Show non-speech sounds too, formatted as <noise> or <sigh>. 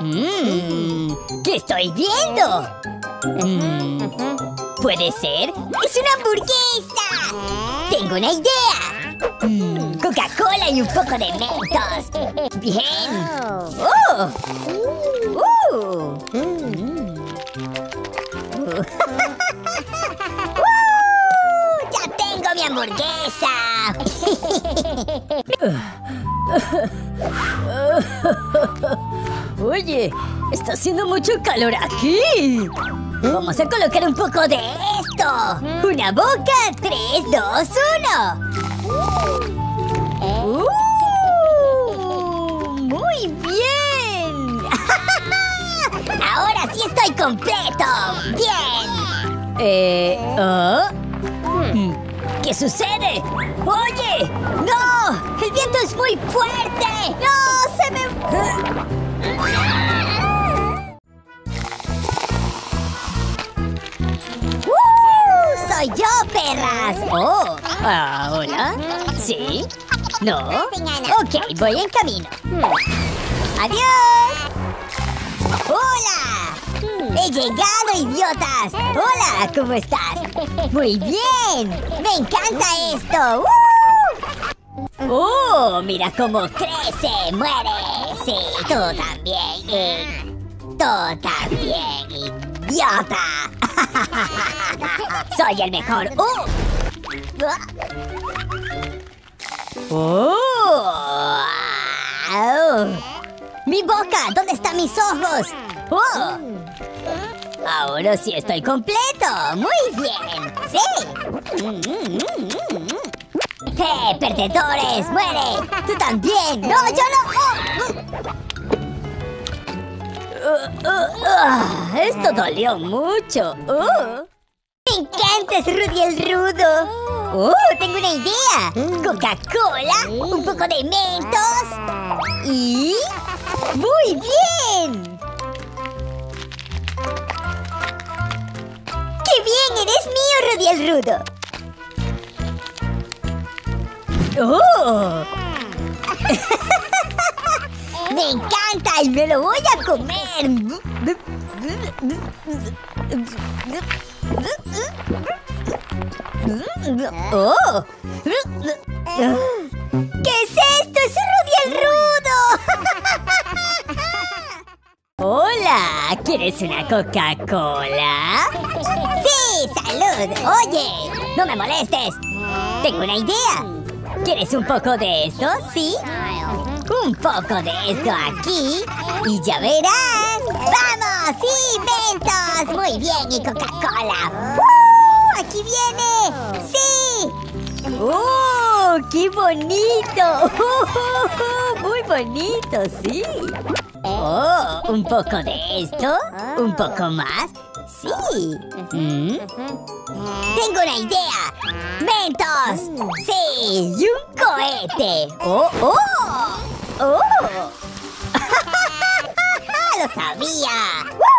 Mmm, ¿qué estoy viendo? Mm, ¿Puede ser? ¡Es una hamburguesa! ¡Tengo una idea! Mm, Coca-Cola y un poco de mentos. ¡Bien! ¡Oh! Mm. ¡Uh! <laughs> ¡Ya tengo mi hamburguesa! <laughs> Oye, está haciendo mucho calor aquí. Vamos a colocar un poco de esto. Una boca, tres, dos, uno. ¡Uh! ¡Muy bien! <laughs> Ahora sí estoy completo. Bien. Eh, ¿ah? ¿Qué sucede? Oye, no, el viento es muy fuerte. No, se me... ¡Soy yo, perras! Oh, ¿ahora? ¿Sí? ¿No? Ok, voy en camino. ¡Adiós! ¡Hola! ¡He llegado, idiotas! ¡Hola! ¿Cómo estás? ¡Muy bien! ¡Me encanta esto! ¡Uh! ¡Oh! ¡Mira cómo crece! ¡Muere! Sí, tú también. y Tú también, idiota. <laughs> Soy el mejor. ¡Uh! ¡Oh! ¡Mi boca! ¿Dónde están mis ojos? ¡Oh! Ahora sí estoy completo. Muy bien. Sí. ¡Eh, perdedores! ¡Muere! ¡Tú también! ¡No, yo no! Uh, uh, ah, esto dolió mucho. Uh. ¡Me encantas, Rudy el Rudo! ¡Oh, tengo una idea! Coca-Cola, un poco de mentos y... ¡Muy bien! ¡Qué bien! ¡Eres mío, Rudy el Rudo! ¡Oh! <laughs> ¡Me encanta y me lo voy a comer! ¡Oh! ¿Qué es esto? ¡Es Rudy el Rudo! ¡Hola! ¿Quieres una Coca-Cola? ¡Sí! ¡Salud! ¡Oye! ¡No me molestes! Tengo una idea. ¿Quieres un poco de esto? ¿Sí? Un poco de esto aquí y ya verás. ¡Vamos! ¡Sí! ¡Mentos! Muy bien, y Coca-Cola. ¡Uh! ¡Aquí viene! ¡Sí! ¡Oh! ¡Qué bonito! <laughs> Muy bonito, sí. Oh, un poco de esto, un poco más. ¡Sí! ¿Mm? ¡Tengo una idea! ¡Mentos! ¡Sí! ¡Y un cohete! ¡Oh, oh! ¡Oh! <laughs> ¡Lo sabía!